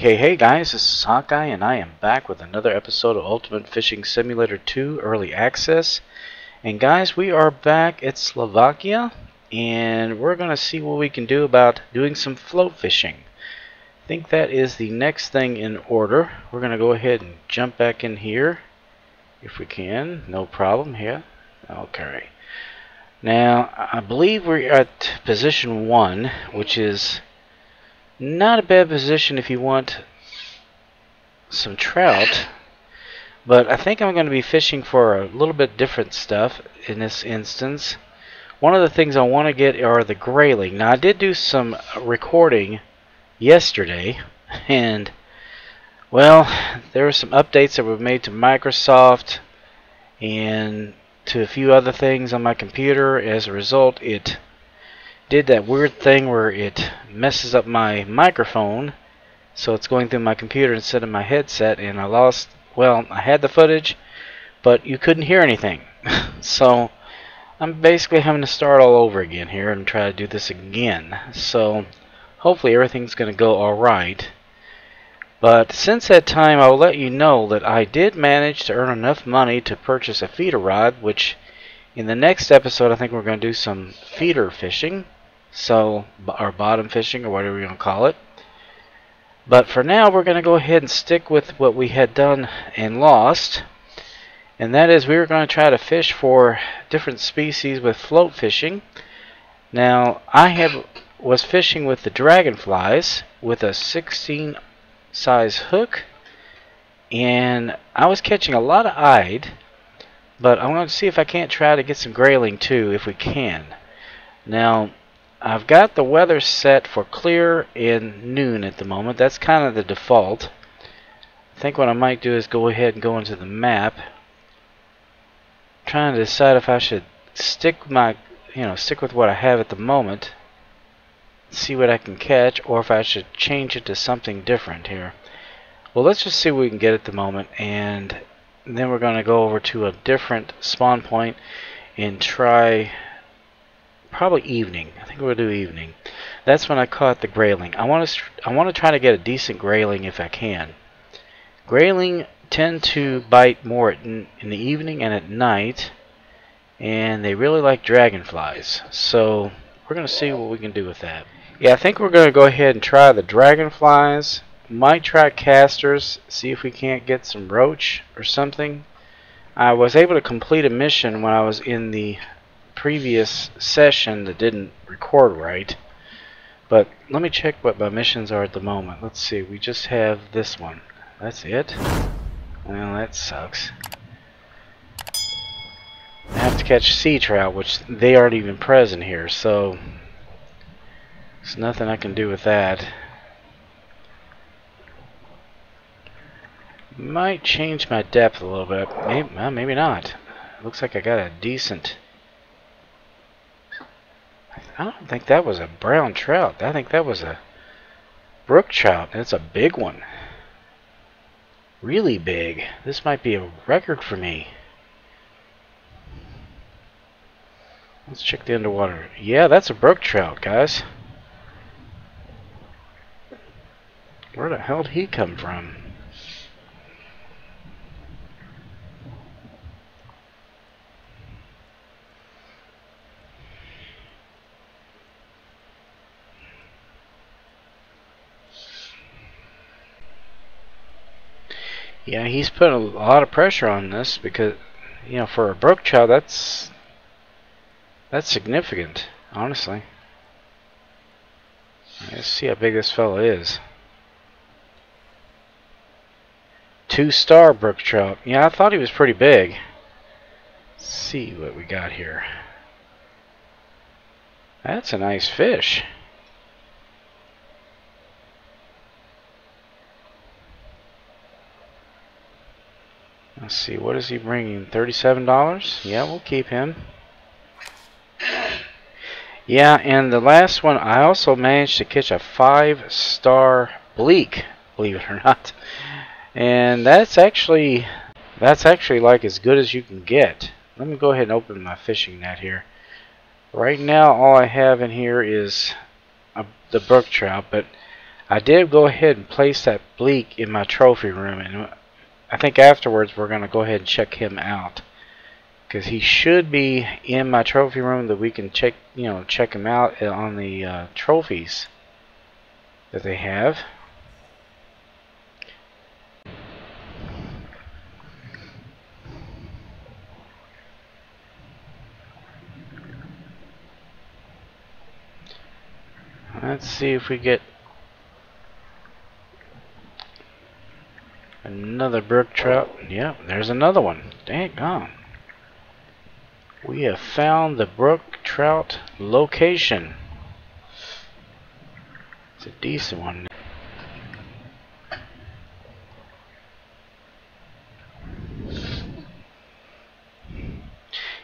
Hey, hey, guys, this is Hawkeye, and I am back with another episode of Ultimate Fishing Simulator 2 Early Access. And guys, we are back at Slovakia, and we're going to see what we can do about doing some float fishing. I think that is the next thing in order. We're going to go ahead and jump back in here, if we can. No problem here. Okay. Now, I believe we're at position 1, which is not a bad position if you want some trout. But I think I'm going to be fishing for a little bit different stuff in this instance. One of the things I want to get are the grayling. Now I did do some recording yesterday and well there were some updates that were made to Microsoft and to a few other things on my computer. As a result it did that weird thing where it messes up my microphone so it's going through my computer instead of my headset and I lost well I had the footage but you couldn't hear anything. So I'm basically having to start all over again here and try to do this again. So hopefully everything's gonna go alright. But since that time I'll let you know that I did manage to earn enough money to purchase a feeder rod which in the next episode I think we're going to do some feeder fishing so or bottom fishing or whatever you want to call it. But for now we're going to go ahead and stick with what we had done and lost. And that is we were going to try to fish for different species with float fishing. Now I have was fishing with the dragonflies with a 16 size hook. And I was catching a lot of ide but I'm going to see if I can't try to get some grayling too if we can. Now I've got the weather set for clear in noon at the moment. That's kind of the default. I think what I might do is go ahead and go into the map. trying to decide if I should stick my, you know, stick with what I have at the moment. See what I can catch or if I should change it to something different here. Well, let's just see what we can get at the moment and then we're going to go over to a different spawn point and try probably evening. I think we'll do evening. That's when I caught the grayling. I want to I want to try to get a decent grayling if I can. Grayling tend to bite more in, in the evening and at night, and they really like dragonflies. So we're going to see what we can do with that. Yeah, I think we're going to go ahead and try the dragonflies. Might try casters, see if we can't get some roach or something. I was able to complete a mission when I was in the previous session that didn't record right. But let me check what my missions are at the moment. Let's see, we just have this one. That's it? Well, that sucks. I have to catch sea trout, which they aren't even present here, so there's nothing I can do with that. Might change my depth a little bit. Maybe, well, maybe not. Looks like I got a decent I don't think that was a brown trout. I think that was a brook trout. That's a big one. Really big. This might be a record for me. Let's check the underwater. Yeah, that's a brook trout, guys. Where the hell did he come from? Yeah, he's putting a lot of pressure on this because, you know, for a brook trout, that's that's significant. honestly. Let's see how big this fella is. Two star brook trout. Yeah, I thought he was pretty big. Let's see what we got here. That's a nice fish. Let's see, what is he bringing? $37? Yeah, we'll keep him. Yeah, and the last one, I also managed to catch a five-star bleak, believe it or not. And that's actually, that's actually like as good as you can get. Let me go ahead and open my fishing net here. Right now, all I have in here is a, the brook trout, but I did go ahead and place that bleak in my trophy room, and I think afterwards we're going to go ahead and check him out. Because he should be in my trophy room that we can check you know check him out on the uh, trophies that they have. Let's see if we get Another brook trout. Yep, there's another one. Dang on. We have found the brook trout location. It's a decent one.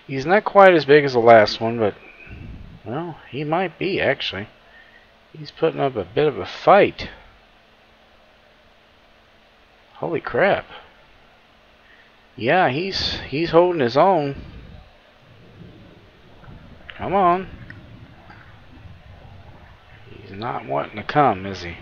He's not quite as big as the last one, but, well, he might be, actually. He's putting up a bit of a fight. Holy crap. Yeah, he's he's holding his own. Come on. He's not wanting to come, is he?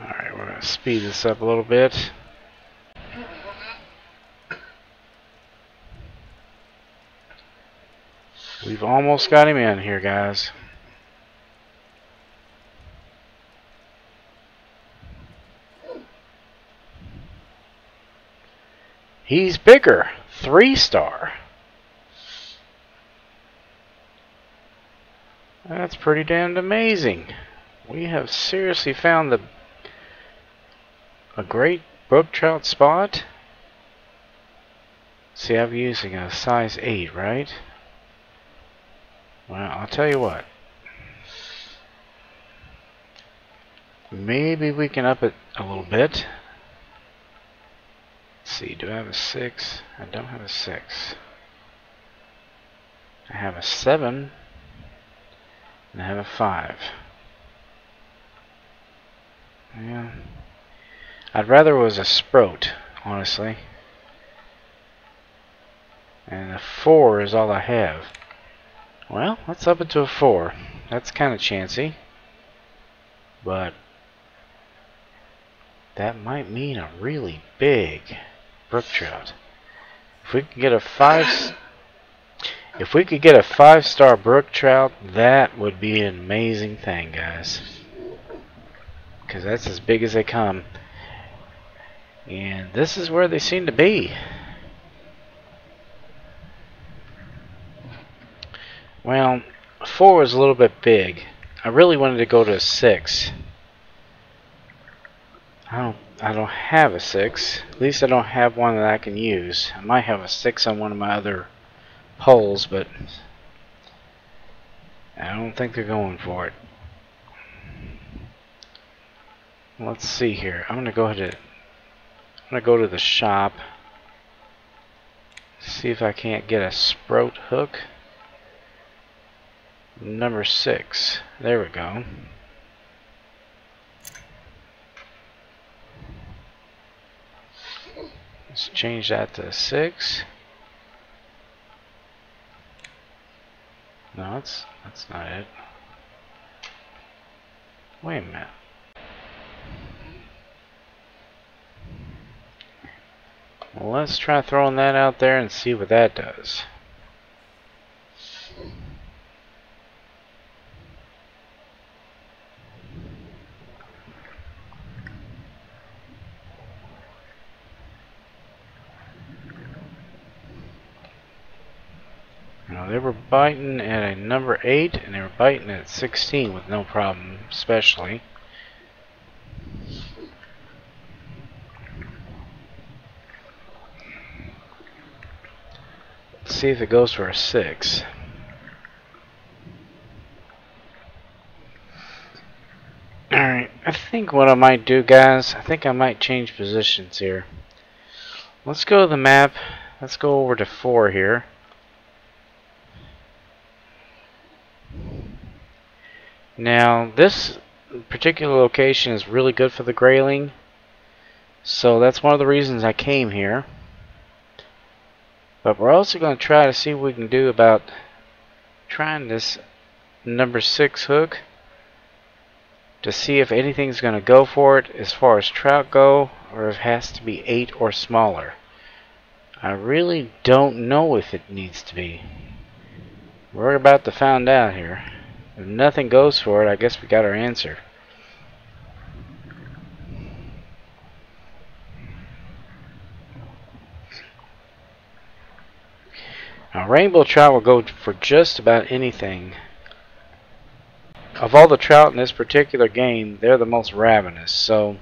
Alright, we're going to speed this up a little bit. We've almost got him in here, guys. He's bigger. Three star. That's pretty damned amazing. We have seriously found the a great brook trout spot. See, I'm using a size 8, right? Well, I'll tell you what. Maybe we can up it a little bit. Let's see, do I have a 6? I don't have a 6. I have a 7. And I have a 5. Yeah. I'd rather it was a Sproat, honestly. And a 4 is all I have. Well, let's up it to a 4. That's kind of chancy. But that might mean a really big brook trout. If we could get a 5 if we could get a 5-star brook trout, that would be an amazing thing, guys. Cuz that's as big as they come. And this is where they seem to be. Well, four was a little bit big. I really wanted to go to a six. I don't I don't have a six. At least I don't have one that I can use. I might have a six on one of my other poles, but I don't think they're going for it. Let's see here. I'm gonna go ahead and I'm gonna go to the shop. See if I can't get a Sproat hook number six. There we go. Let's change that to six. No, that's that's not it. Wait a minute. Well, let's try throwing that out there and see what that does. they were biting at a number 8 and they were biting at 16 with no problem, especially. Let's see if it goes for a 6. Alright, I think what I might do, guys, I think I might change positions here. Let's go to the map. Let's go over to 4 here. Now, this particular location is really good for the grayling. So that's one of the reasons I came here. But we're also going to try to see what we can do about trying this number 6 hook to see if anything's going to go for it as far as trout go or if it has to be 8 or smaller. I really don't know if it needs to be. We're about to find out here. If nothing goes for it, I guess we got our answer. Now, rainbow trout will go for just about anything. Of all the trout in this particular game, they're the most ravenous. So,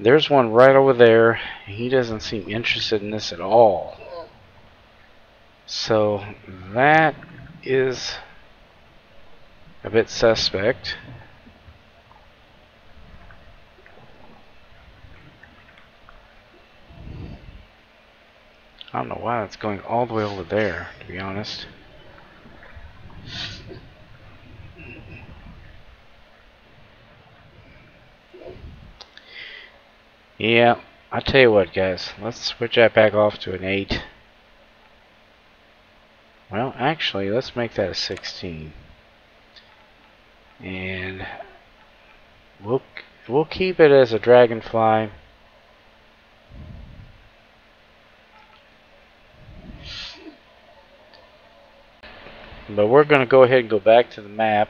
there's one right over there. He doesn't seem interested in this at all. So, that is a bit suspect. I don't know why it's going all the way over there, to be honest. Yeah, I tell you what, guys. Let's switch that back off to an 8. Well, actually, let's make that a 16. And we'll we'll keep it as a dragonfly. But we're going to go ahead and go back to the map.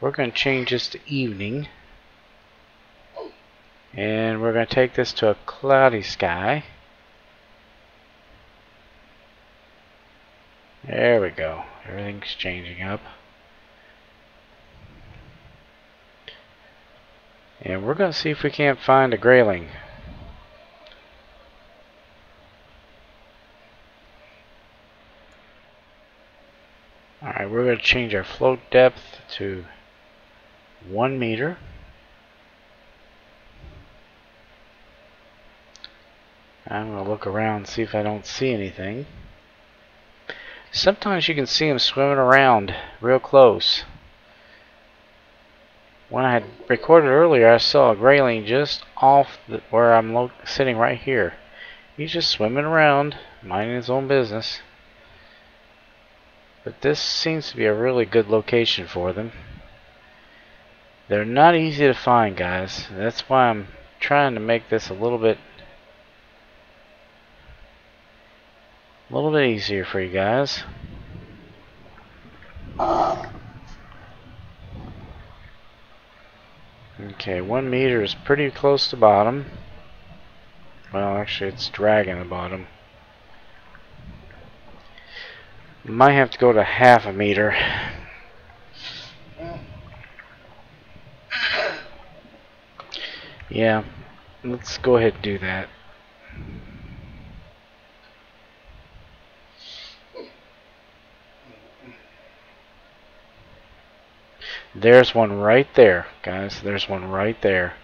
We're going to change this to evening. And we're going to take this to a cloudy sky. There we go. Everything's changing up. And we're going to see if we can't find a grayling. Alright, we're going to change our float depth to 1 meter. I'm going to look around see if I don't see anything. Sometimes you can see them swimming around real close. When I had recorded earlier, I saw a grayling just off the, where I'm sitting right here. He's just swimming around, minding his own business. But this seems to be a really good location for them. They're not easy to find, guys. That's why I'm trying to make this a little bit a little bit easier for you guys. Okay, one meter is pretty close to bottom. Well, actually, it's dragging the bottom. Might have to go to half a meter. Yeah, let's go ahead and do that. There's one right there, guys. There's one right there.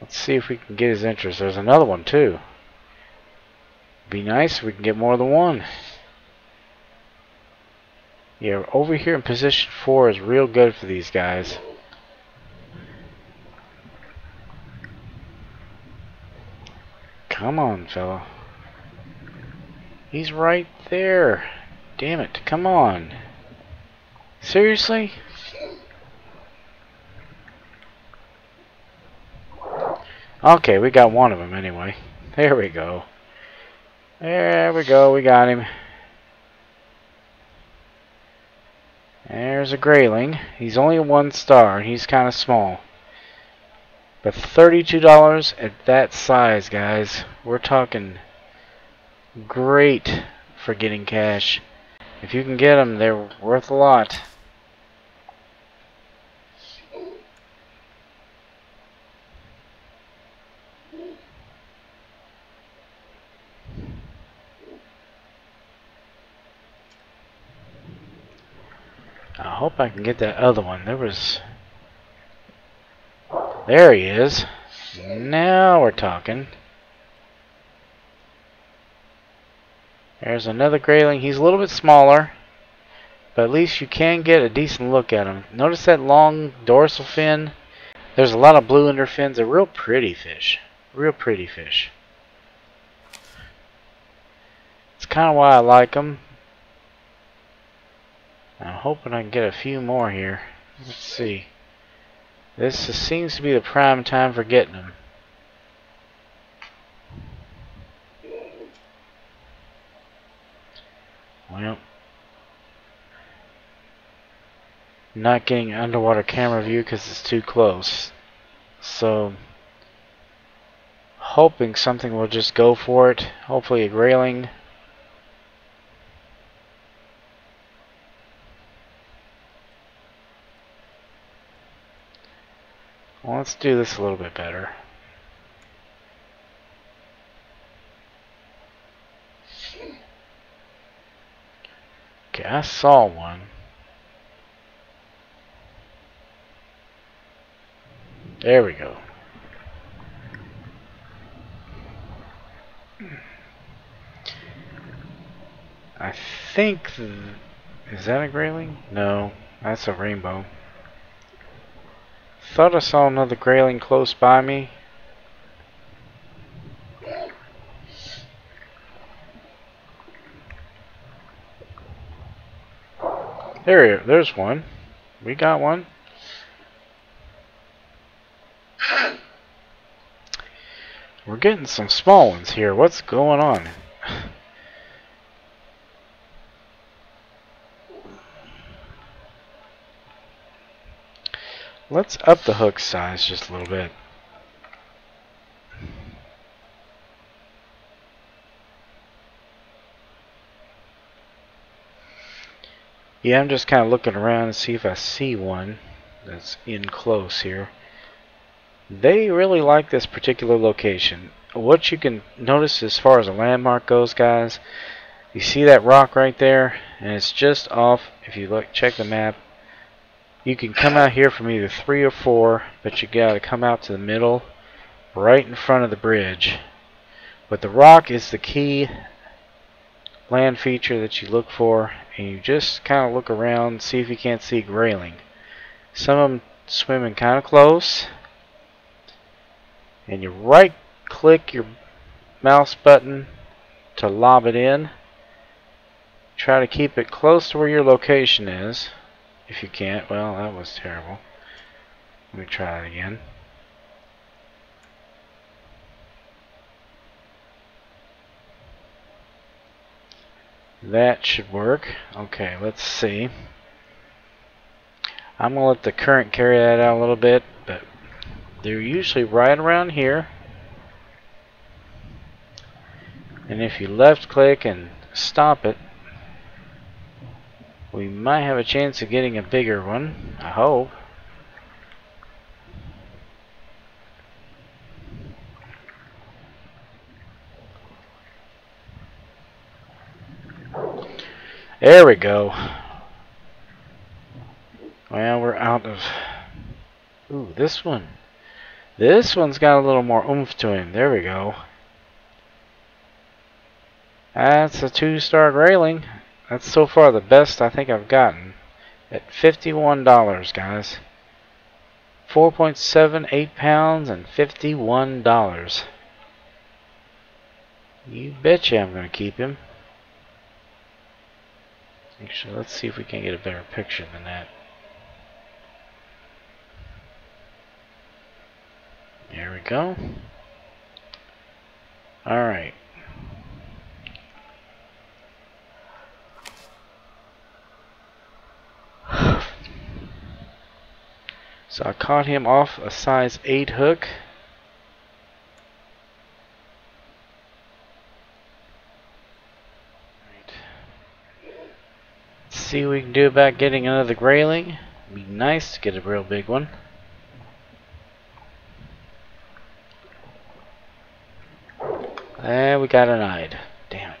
Let's see if we can get his interest. There's another one too. Be nice if we can get more than one. Yeah, over here in position 4 is real good for these guys. Come on, fella. He's right there. Damn it. Come on. Seriously? Okay, we got one of them anyway. There we go. There we go. We got him. There's a grayling. He's only one star, and he's kind of small. But $32 at that size, guys. We're talking great for getting cash. If you can get them, they're worth a lot. I hope I can get that other one. There was... There he is. Now we're talking. There's another grayling. He's a little bit smaller. But at least you can get a decent look at him. Notice that long dorsal fin? There's a lot of blue under fins. A real pretty fish. Real pretty fish. It's kind of why I like them. I'm hoping I can get a few more here. Let's see. This seems to be the prime time for getting them. Well, not getting underwater camera view because it's too close. So, hoping something will just go for it. Hopefully a grayling. Well, let's do this a little bit better. I saw one. There we go. I think... Is that a grayling? No, that's a rainbow. Thought I saw another grayling close by me. There, there's one. We got one. We're getting some small ones here. What's going on? Let's up the hook size just a little bit. Yeah, I'm just kind of looking around to see if I see one that's in close here. They really like this particular location. What you can notice as far as a landmark goes, guys, you see that rock right there, and it's just off, if you look, check the map, you can come out here from either three or four, but you got to come out to the middle, right in front of the bridge. But the rock is the key land feature that you look for, and you just kind of look around, see if you can't see grayling. Some of them swimming kind of close, and you right click your mouse button to lob it in. Try to keep it close to where your location is. If you can't, well, that was terrible. Let me try it again. That should work. Okay, let's see. I'm going to let the current carry that out a little bit, but they're usually right around here. And if you left click and stop it, we might have a chance of getting a bigger one, I hope. There we go. Well, we're out of... Ooh, this one. This one's got a little more oomph to him. There we go. That's a two-star grayling. That's so far the best I think I've gotten. At $51, guys. 4.78 pounds and $51. You betcha I'm going to keep him. Actually, let's see if we can get a better picture than that. There we go. Alright. So I caught him off a size 8 hook. See what we can do about getting another grayling. Be nice to get a real big one. And we got an ide. Damn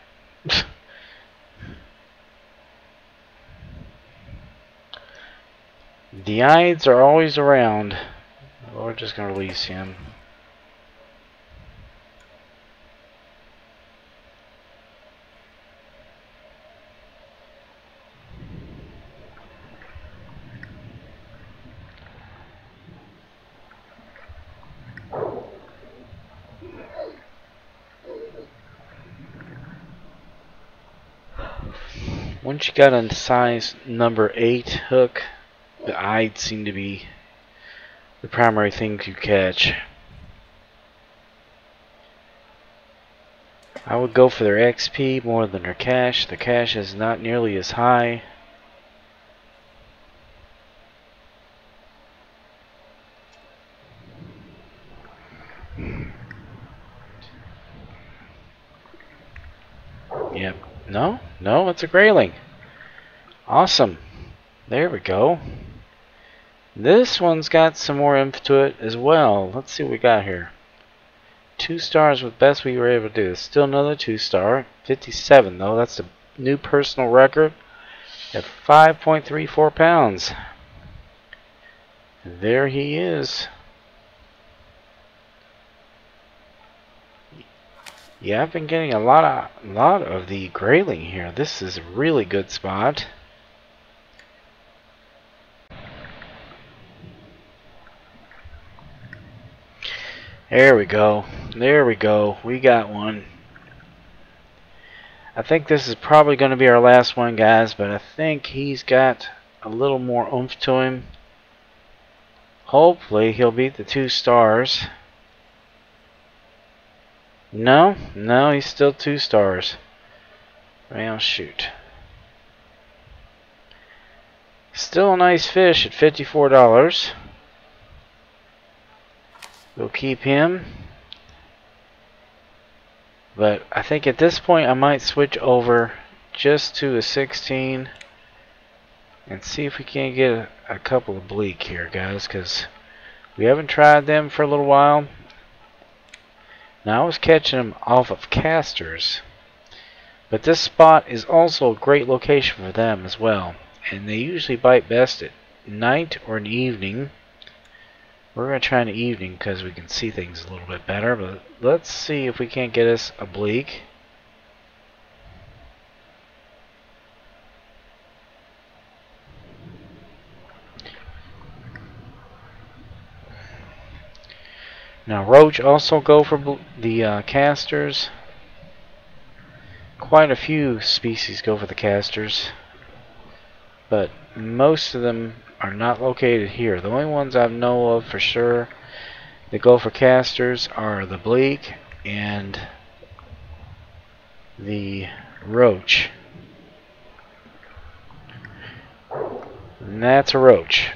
the eyes are always around. We're just going to release him. Once you got a size number 8 hook, the eyes seem to be the primary thing you catch. I would go for their XP more than their cash. The cash is not nearly as high. Yep. No? No, it's a grayling. Awesome. There we go. This one's got some more oomph to it as well. Let's see what we got here. Two stars with best we were able to do. Still another two star. 57 though. That's a new personal record at 5.34 pounds. There he is. Yeah, I've been getting a lot of lot of the grayling here. This is a really good spot. There we go. There we go. We got one. I think this is probably going to be our last one, guys, but I think he's got a little more oomph to him. Hopefully, he'll beat the two stars. No, no, he's still two stars. Well, shoot. Still a nice fish at $54. We'll keep him. But I think at this point I might switch over just to a 16 and see if we can't get a, a couple of bleak here, guys, because we haven't tried them for a little while. Now I was catching them off of casters, but this spot is also a great location for them as well. And they usually bite best at night or in the evening. We're going to try in the evening because we can see things a little bit better, but let's see if we can't get us a bleak. Now roach also go for the uh, casters. Quite a few species go for the casters, but most of them are not located here. The only ones I know of for sure that go for casters are the bleak and the roach. And that's a roach.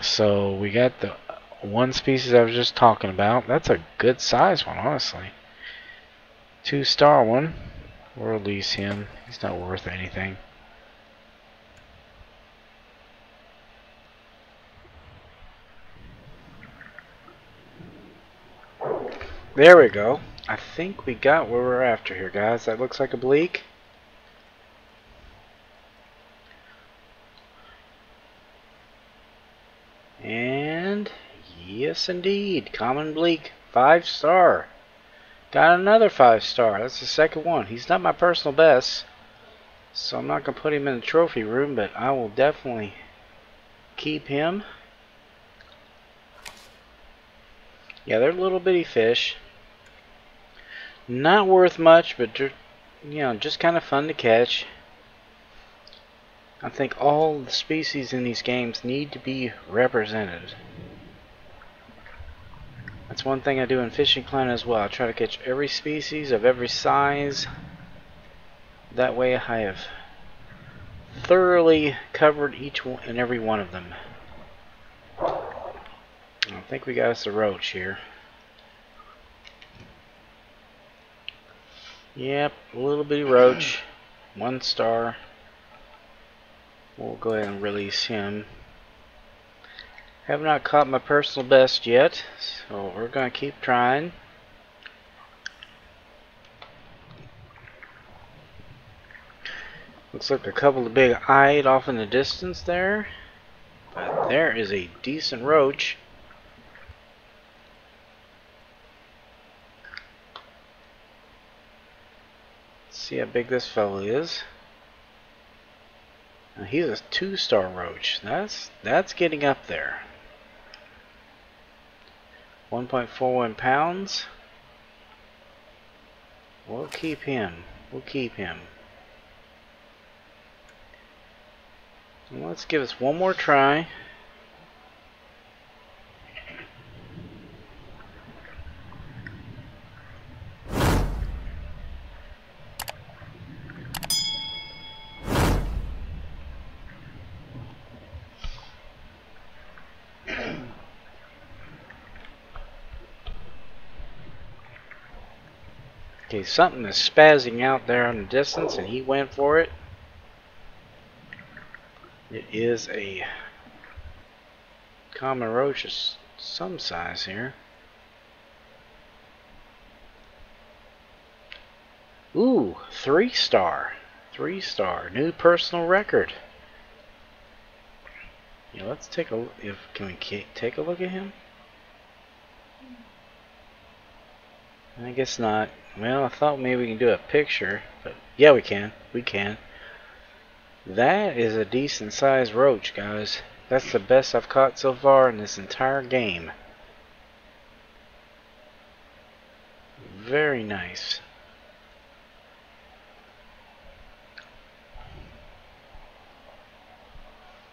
So we got the one species I was just talking about. That's a good size one, honestly. Two star one. We'll release him. He's not worth anything. There we go. I think we got what we're after here, guys. That looks like a bleak. And yes, indeed, common bleak, five star. Got another five star. That's the second one. He's not my personal best, so I'm not gonna put him in the trophy room, but I will definitely keep him. Yeah, they're little bitty fish. Not worth much, but you know, just kind of fun to catch. I think all the species in these games need to be represented. That's one thing I do in Fishing Planet as well. I try to catch every species of every size. That way I have thoroughly covered each one and every one of them. I think we got us a roach here. Yep, a little bitty roach. One star. We'll go ahead and release him. Have not caught my personal best yet, so we're going to keep trying. Looks like a couple of big ide off in the distance there. But there is a decent roach. See how big this fellow is. Now he's a two-star roach. That's that's getting up there. 1.41 pounds. We'll keep him. We'll keep him. let's give us one more try. Okay, something is spazzing out there in the distance and he went for it. It is a common roach of some size here. Ooh, three star. Three star. New personal record. Yeah, let's take a if can we take a look at him? I guess not. Well, I thought maybe we can do a picture, but yeah, we can. We can. That is a decent sized roach, guys. That's the best I've caught so far in this entire game. Very nice.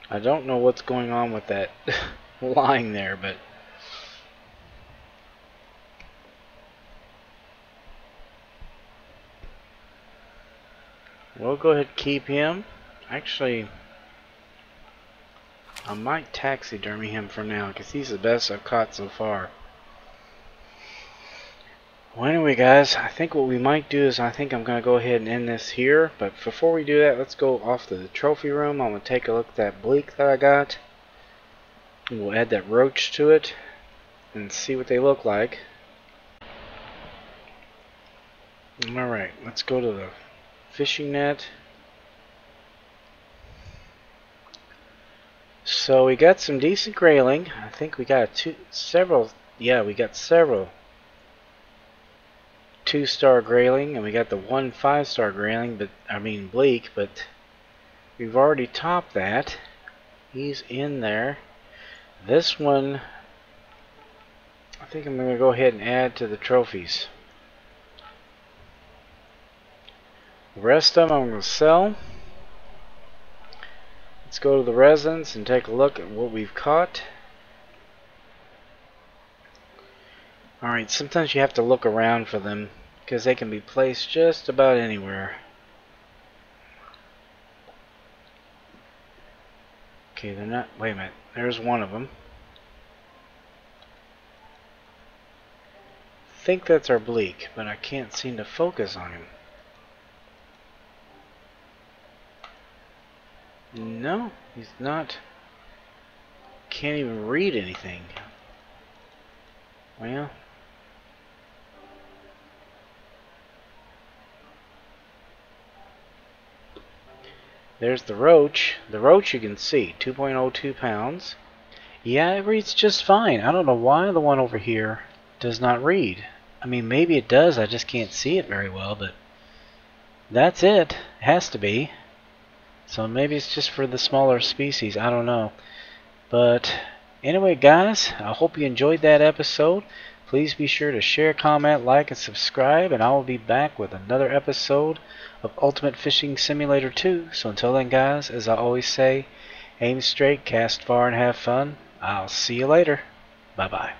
I don't know what's going on with that line there, but we'll go ahead and keep him. Actually, I might taxidermy him for now because he's the best I've caught so far. Well, anyway, guys, I think what we might do is I think I'm going to go ahead and end this here. But before we do that, let's go off to the trophy room. I'm going to take a look at that bleak that I got. We'll add that roach to it and see what they look like. Alright, let's go to the fishing net. So we got some decent grayling. I think we got two, several. Yeah, we got several two-star grayling, and we got the one five-star grayling. But I mean bleak, but we've already topped that. He's in there. This one, I think I'm going to go ahead and add to the trophies. Rest of them I'm going to sell. Let's go to the residence and take a look at what we've caught. Alright, sometimes you have to look around for them because they can be placed just about anywhere. Okay, they're not, wait a minute, there's one of them. I think that's our bleak, but I can't seem to focus on him. No, he's not. Can't even read anything. Well. There's the roach. The roach you can see, 2.02 pounds. Yeah, it reads just fine. I don't know why the one over here does not read. I mean, maybe it does. I just can't see it very well, but that's it. It has to be. So maybe it's just for the smaller species. I don't know. But anyway, guys, I hope you enjoyed that episode. Please be sure to share, comment, like, and subscribe, and I will be back with another episode of Ultimate Fishing Simulator 2. So until then, guys, as I always say, aim straight, cast far, and have fun. I'll see you later. Bye bye.